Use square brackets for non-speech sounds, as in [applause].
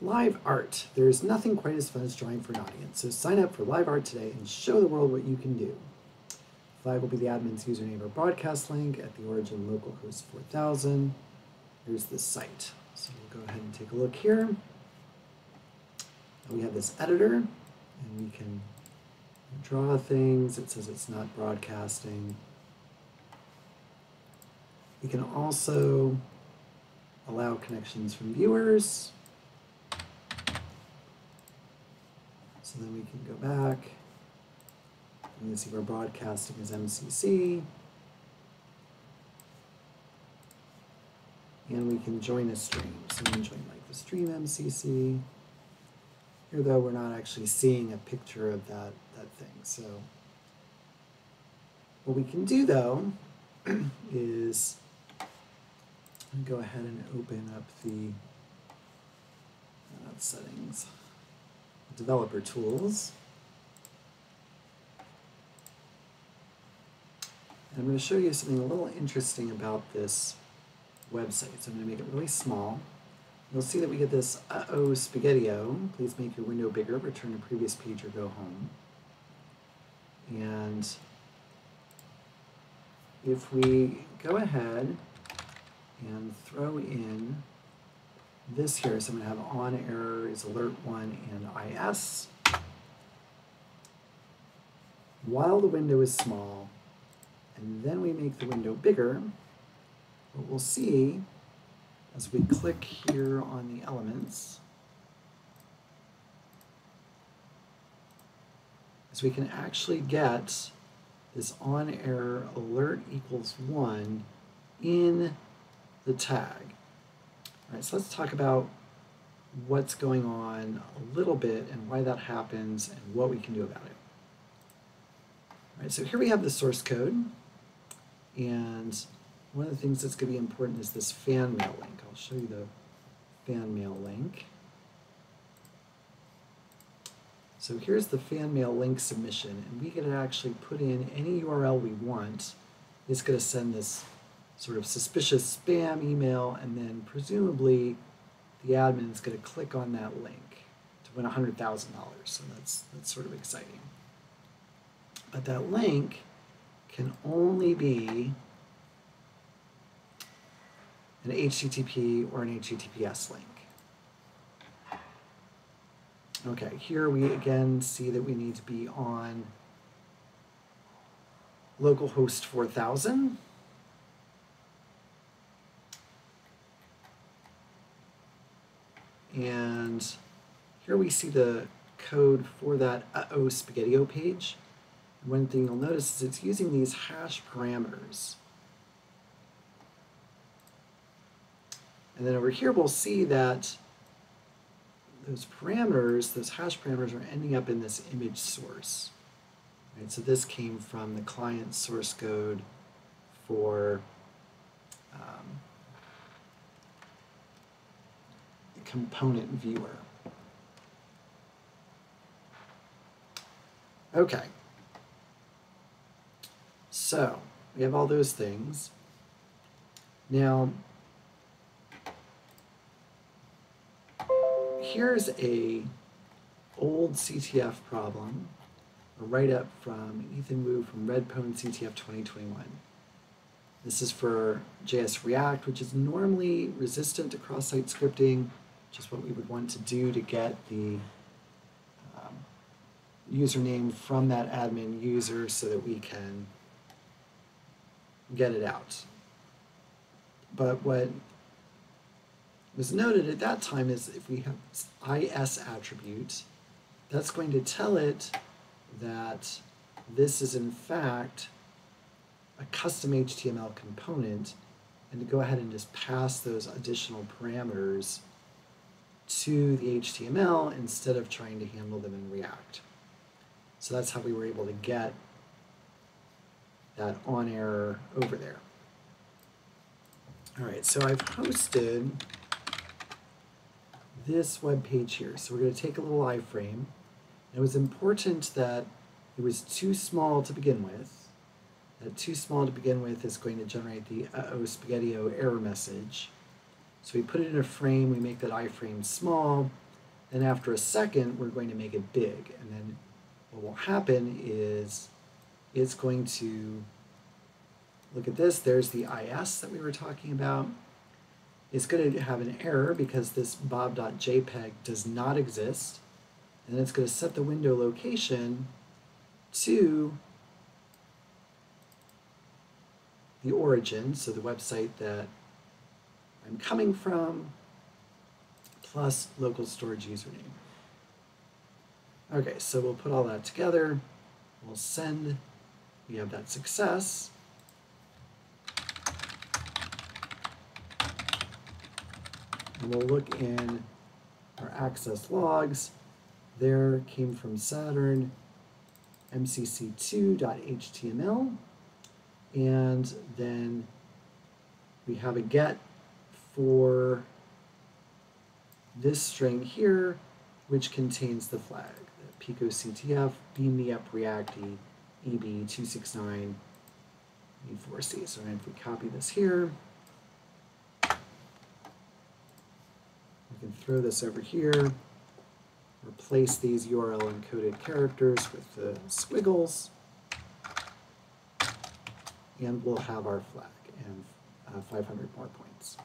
live art. There's nothing quite as fun as drawing for an audience. So sign up for live art today and show the world what you can do. Flag will be the admin's username or broadcast link at the origin localhost 4000. Here's the site. So we'll go ahead and take a look here. We have this editor, and we can draw things. It says it's not broadcasting. We can also allow connections from viewers. So then we can go back. and can see we're broadcasting as MCC. And we can join a stream. So we can join like the stream MCC. Here though, we're not actually seeing a picture of that, that thing. So what we can do though [clears throat] is go ahead and open up the uh, settings, developer tools. And I'm going to show you something a little interesting about this website. So I'm going to make it really small. You'll see that we get this uh-oh spaghetti-o. Please make your window bigger, return to previous page or go home. And if we go ahead and throw in this here, so I'm going to have on error is alert 1 and IS. While the window is small, and then we make the window bigger, what we'll see as we click here on the elements is we can actually get this on error alert equals 1 in the tag. All right, so let's talk about what's going on a little bit and why that happens and what we can do about it. All right, so here we have the source code. And one of the things that's going to be important is this fan mail link. I'll show you the fan mail link. So here's the fan mail link submission, and we can actually put in any URL we want. It's going to send this sort of suspicious spam email, and then presumably the admin is going to click on that link to win $100,000. So that's, that's sort of exciting. But that link can only be an HTTP or an HTTPS link. Okay, here we again see that we need to be on localhost 4000. And here we see the code for that uh-oh spaghetti page. One thing you'll notice is it's using these hash parameters. And then over here we'll see that those parameters, those hash parameters are ending up in this image source. Right, so this came from the client source code for um, component viewer. Okay. So we have all those things. Now, here's a old CTF problem, a write-up from Ethan Wu from Redpone CTF 2021. This is for JS React, which is normally resistant to cross-site scripting, is what we would want to do to get the um, username from that admin user so that we can get it out. But what was noted at that time is if we have is attribute, that's going to tell it that this is in fact a custom HTML component and to go ahead and just pass those additional parameters to the HTML instead of trying to handle them in React. So that's how we were able to get that on error over there. All right, so I've hosted this web page here. So we're going to take a little iframe. It was important that it was too small to begin with. That too small to begin with is going to generate the uh-oh spaghetti error message. So we put it in a frame, we make that iframe small, Then after a second, we're going to make it big. And then what will happen is it's going to look at this. There's the IS that we were talking about. It's going to have an error because this bob.jpg does not exist. And it's going to set the window location to the origin, so the website that I'm coming from, plus local storage username. Okay, so we'll put all that together. We'll send. We have that success. And we'll look in our access logs. There came from Saturn mcc2.html. And then we have a get for this string here, which contains the flag, the Pico CTF, beam me up React EB269 E4C. So if we copy this here, we can throw this over here, replace these URL encoded characters with the squiggles, and we'll have our flag and uh, 500 more points.